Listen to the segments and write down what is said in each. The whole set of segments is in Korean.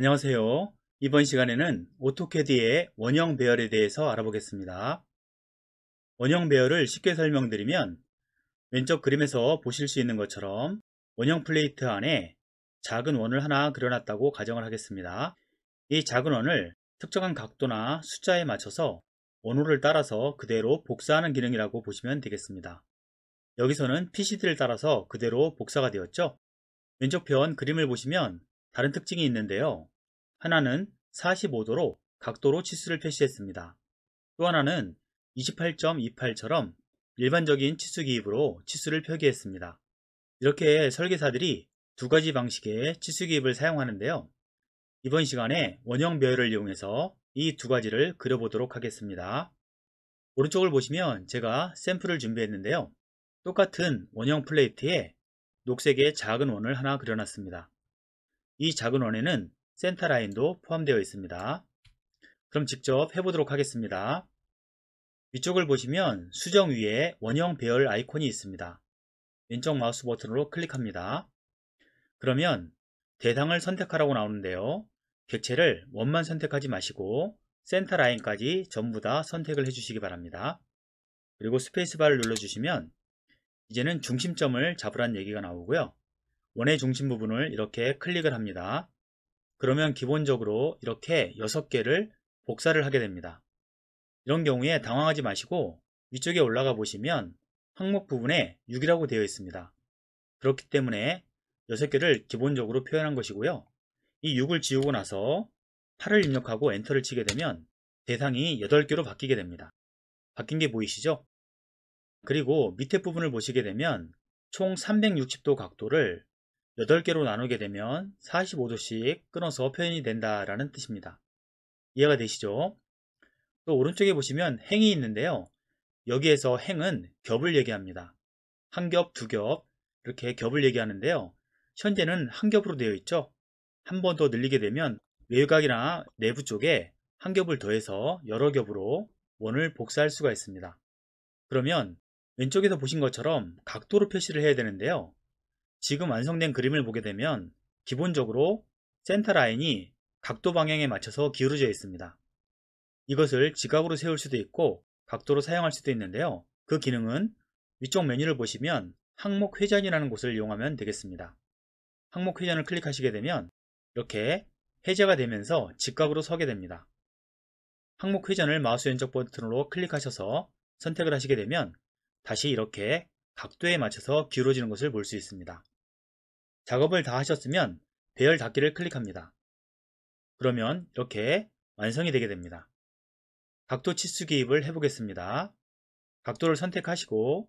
안녕하세요. 이번 시간에는 오토캐드의 원형 배열에 대해서 알아보겠습니다. 원형 배열을 쉽게 설명드리면 왼쪽 그림에서 보실 수 있는 것처럼 원형 플레이트 안에 작은 원을 하나 그려놨다고 가정을 하겠습니다. 이 작은 원을 특정한 각도나 숫자에 맞춰서 원호를 따라서 그대로 복사하는 기능이라고 보시면 되겠습니다. 여기서는 PCD를 따라서 그대로 복사가 되었죠. 왼쪽 편 그림을 보시면 다른 특징이 있는데요. 하나는 45도로 각도로 치수를 표시했습니다. 또 하나는 28.28처럼 일반적인 치수 기입으로 치수를 표기했습니다. 이렇게 설계사들이 두 가지 방식의 치수 기입을 사용하는데요. 이번 시간에 원형 배열을 이용해서 이 두 가지를 그려보도록 하겠습니다. 오른쪽을 보시면 제가 샘플을 준비했는데요. 똑같은 원형 플레이트에 녹색의 작은 원을 하나 그려놨습니다. 이 작은 원에는 센터 라인도 포함되어 있습니다. 그럼 직접 해보도록 하겠습니다. 위쪽을 보시면 수정 위에 원형 배열 아이콘이 있습니다. 왼쪽 마우스 버튼으로 클릭합니다. 그러면 대상을 선택하라고 나오는데요. 객체를 원만 선택하지 마시고 센터 라인까지 전부 다 선택을 해주시기 바랍니다. 그리고 스페이스바를 눌러주시면 이제는 중심점을 잡으란 얘기가 나오고요. 원의 중심 부분을 이렇게 클릭을 합니다. 그러면 기본적으로 이렇게 6개를 복사를 하게 됩니다. 이런 경우에 당황하지 마시고 위쪽에 올라가 보시면 항목 부분에 6이라고 되어 있습니다. 그렇기 때문에 6개를 기본적으로 표현한 것이고요. 이 6을 지우고 나서 8을 입력하고 엔터를 치게 되면 대상이 8개로 바뀌게 됩니다. 바뀐 게 보이시죠? 그리고 밑에 부분을 보시게 되면 총 360도 각도를 8개로 나누게 되면 45도씩 끊어서 표현이 된다라는 뜻입니다. 이해가 되시죠? 또 오른쪽에 보시면 행이 있는데요. 여기에서 행은 겹을 얘기합니다. 한 겹, 두 겹, 이렇게 겹을 얘기하는데요. 현재는 한 겹으로 되어 있죠. 한 번 더 늘리게 되면 외곽이나 내부 쪽에 한 겹을 더해서 여러 겹으로 원을 복사할 수가 있습니다. 그러면 왼쪽에서 보신 것처럼 각도로 표시를 해야 되는데요. 지금 완성된 그림을 보게 되면 기본적으로 센터 라인이 각도 방향에 맞춰서 기울어져 있습니다. 이것을 지각으로 세울 수도 있고 각도로 사용할 수도 있는데요. 그 기능은 위쪽 메뉴를 보시면 항목 회전이라는 곳을 이용하면 되겠습니다. 항목 회전을 클릭하시게 되면 이렇게 해제가 되면서 직각으로 서게 됩니다. 항목 회전을 마우스 왼쪽 버튼으로 클릭하셔서 선택을 하시게 되면 다시 이렇게 각도에 맞춰서 기울어지는 것을 볼 수 있습니다. 작업을 다 하셨으면 배열 닫기를 클릭합니다. 그러면 이렇게 완성이 되게 됩니다. 각도 치수 기입을 해보겠습니다. 각도를 선택하시고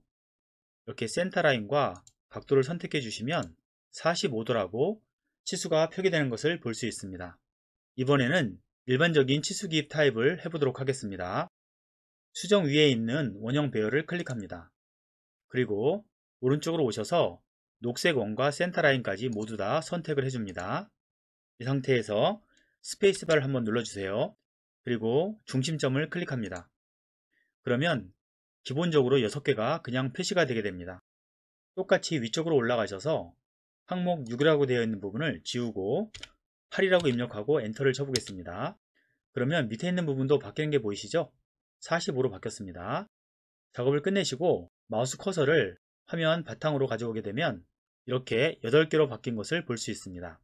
이렇게 센터 라인과 각도를 선택해 주시면 45도라고 치수가 표기되는 것을 볼 수 있습니다. 이번에는 일반적인 치수 기입 타입을 해보도록 하겠습니다. 수정 위에 있는 원형 배열을 클릭합니다. 그리고 오른쪽으로 오셔서 녹색 원과 센터 라인까지 모두 다 선택을 해줍니다. 이 상태에서 스페이스바를 한번 눌러주세요. 그리고 중심점을 클릭합니다. 그러면 기본적으로 6개가 그냥 표시가 되게 됩니다. 똑같이 위쪽으로 올라가셔서 항목 6이라고 되어 있는 부분을 지우고 8이라고 입력하고 엔터를 쳐보겠습니다. 그러면 밑에 있는 부분도 바뀌는 게 보이시죠? 45로 바뀌었습니다. 작업을 끝내시고 마우스 커서를 화면 바탕으로 가져오게 되면 이렇게 8개로 바뀐 것을 볼 수 있습니다.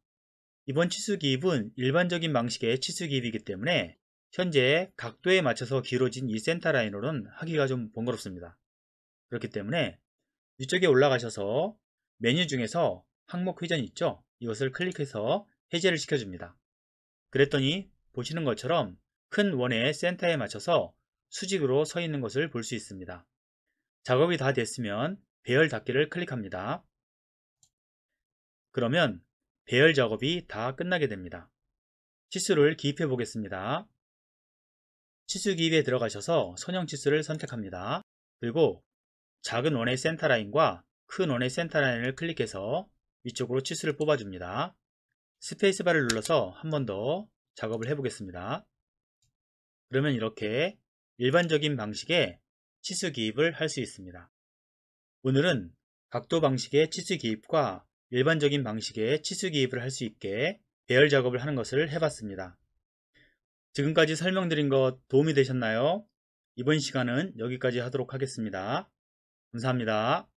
이번 치수 기입은 일반적인 방식의 치수 기입이기 때문에 현재 각도에 맞춰서 길어진 이 센터 라인으로는 하기가 좀 번거롭습니다. 그렇기 때문에 위쪽에 올라가셔서 메뉴 중에서 항목 회전 있죠? 이것을 클릭해서 해제를 시켜줍니다. 그랬더니 보시는 것처럼 큰 원의 센터에 맞춰서 수직으로 서 있는 것을 볼 수 있습니다. 작업이 다 됐으면 배열 닫기를 클릭합니다. 그러면 배열 작업이 다 끝나게 됩니다. 치수를 기입해 보겠습니다. 치수 기입에 들어가셔서 선형 치수를 선택합니다. 그리고 작은 원의 센터 라인과 큰 원의 센터 라인을 클릭해서 위쪽으로 치수를 뽑아줍니다. 스페이스바를 눌러서 한 번 더 작업을 해보겠습니다. 그러면 이렇게 일반적인 방식의 치수 기입을 할 수 있습니다. 오늘은 각도 방식의 치수 기입과 일반적인 방식의 치수 기입을 할 수 있게 배열 작업을 하는 것을 해봤습니다. 지금까지 설명드린 것 도움이 되셨나요? 이번 시간은 여기까지 하도록 하겠습니다. 감사합니다.